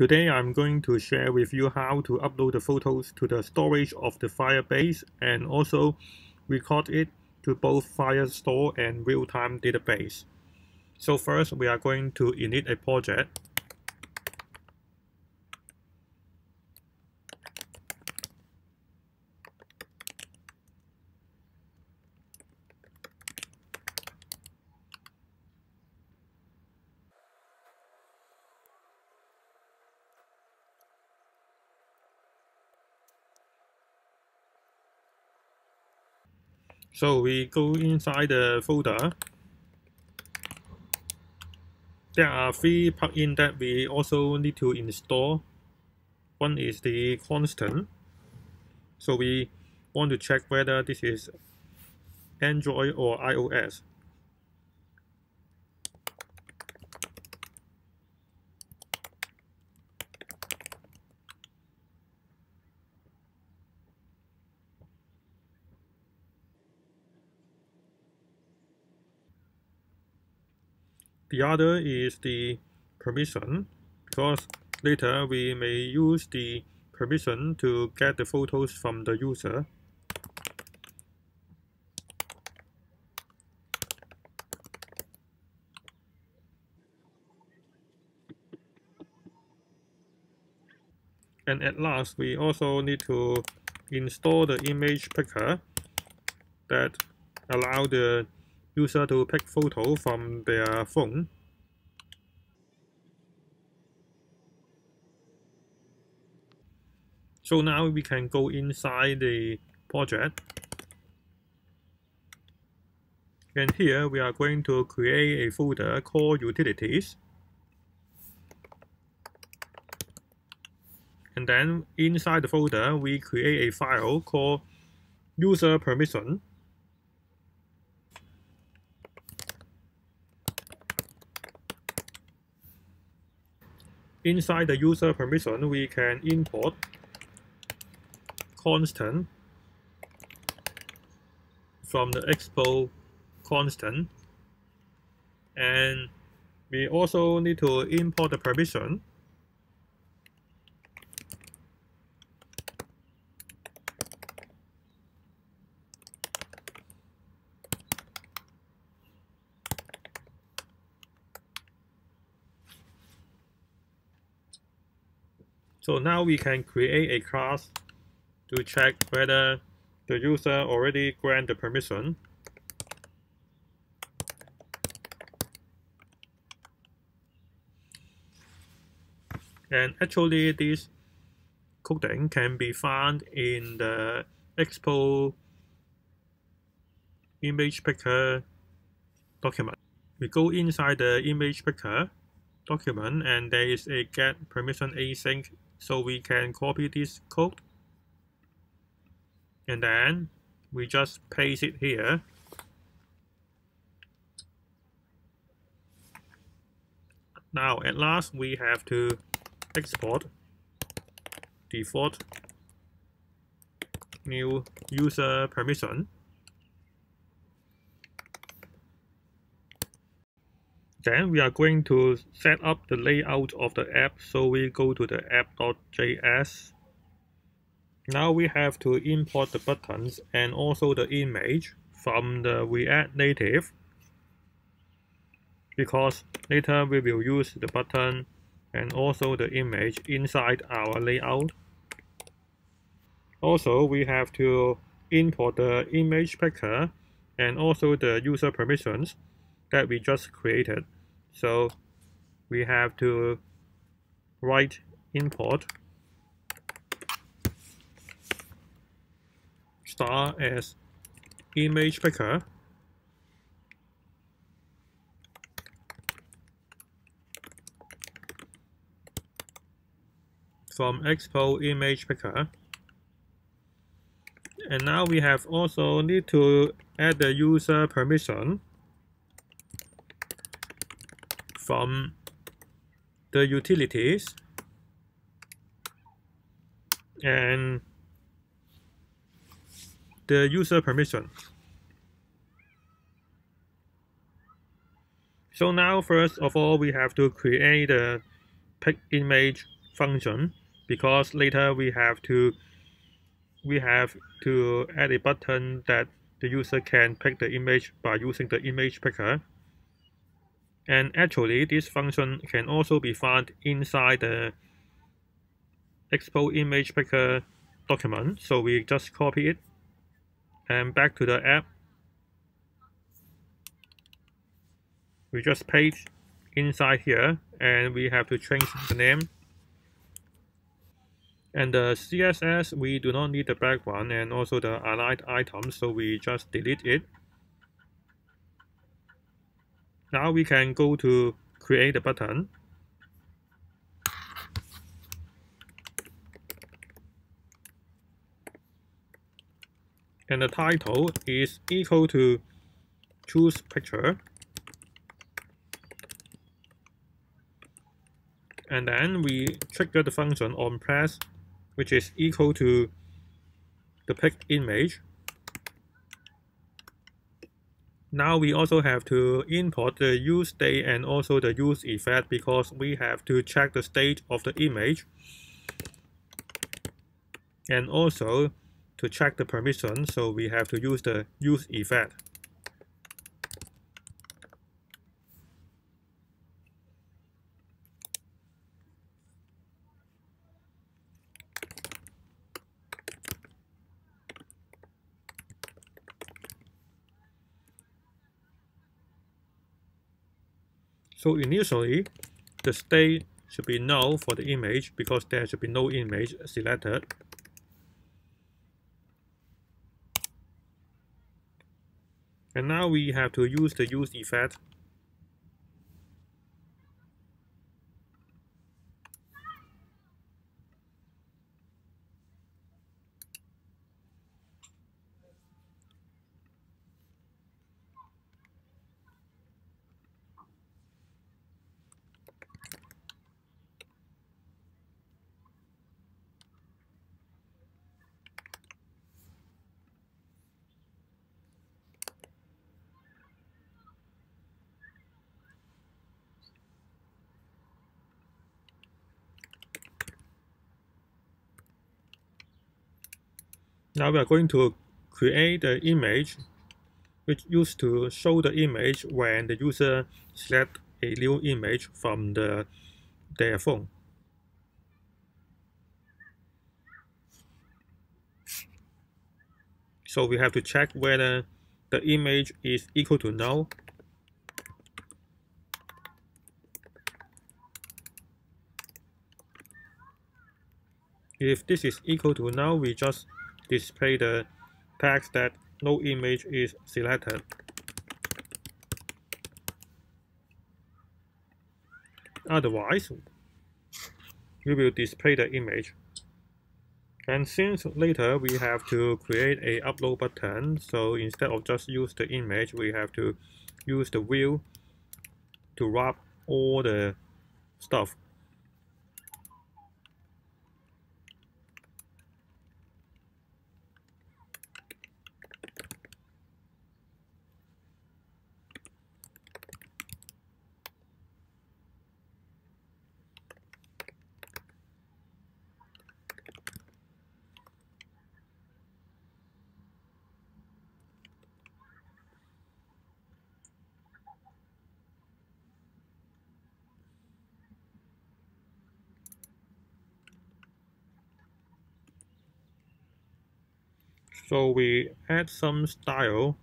Today I'm going to share with you how to upload the photos to the storage of the Firebase and also record it to both Firestore and real-time database. So first we are going to init a project So we go inside the folder. There are three plugins that we also need to install. One is the constant. So we want to check whether this is Android or iOS. The other is the permission because later we may use the permission to get the photos from the user. And at last, we also need to install the image picker that allow the user to pick photo from their phone. So now we can go inside the project. And here we are going to create a folder called utilities. And then inside the folder, we create a file called user permission. Inside the user permission, we can import constant from the expo constant. And we also need to import the permission So now we can create a class to check whether the user already grant the permission. And actually this coding can be found in the Expo image picker document. We go inside the image picker document and there is a get permission async so we can copy this code and then we just paste it here. Now at last we have to export default new user permission Then we are going to set up the layout of the app. So we go to the app.js. Now we have to import the buttons and also the image from the React Native because later we will use the button and also the image inside our layout. Also, we have to import the image picker and also the user permissions that we just created. So we have to write import star as image picker. From expo image picker. And now we have also need to add the user permission from the utilities and the user permission. So now first of all we have to create a pick image function because later we have to we have to add a button that the user can pick the image by using the image picker. And actually, this function can also be found inside the Expo image picker document. So we just copy it and back to the app. We just paste inside here and we have to change the name and the CSS, we do not need the background and also the aligned items, so we just delete it. Now we can go to create a button. And the title is equal to choose picture. And then we trigger the function on press which is equal to the picked image. Now we also have to import the use state and also the use effect because we have to check the state of the image and also to check the permission so we have to use the use effect. So initially, the state should be null for the image because there should be no image selected. And now we have to use the use effect Now we are going to create the image which used to show the image when the user select a new image from the their phone. So we have to check whether the image is equal to null. If this is equal to null, we just display the text that no image is selected. Otherwise, we will display the image. And since later we have to create a upload button, so instead of just use the image, we have to use the View to wrap all the stuff So we add some style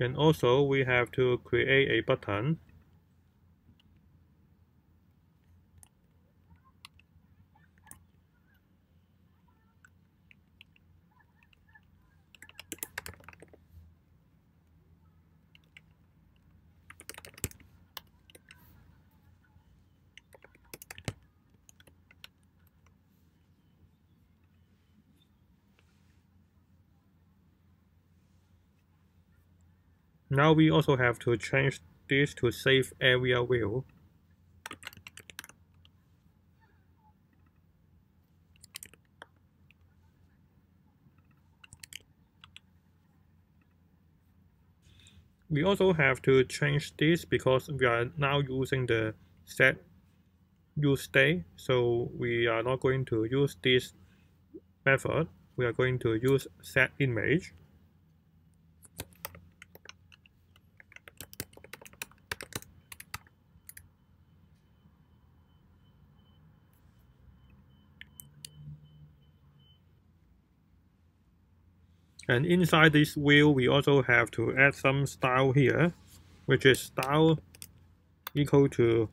and also we have to create a button Now we also have to change this to safe area view. We also have to change this because we are now using the set use day, So we are not going to use this method. We are going to use set image. And inside this View, we also have to add some style here, which is style equal to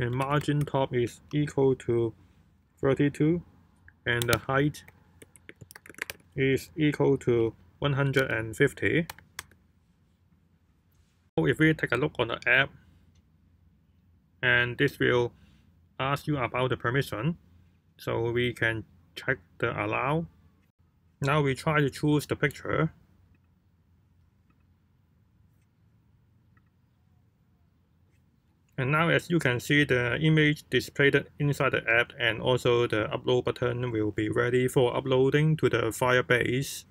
and margin top is equal to 32 and the height is equal to 150 if we take a look on the app, and this will ask you about the permission, so we can check the allow. Now we try to choose the picture. And now as you can see the image displayed inside the app and also the upload button will be ready for uploading to the Firebase.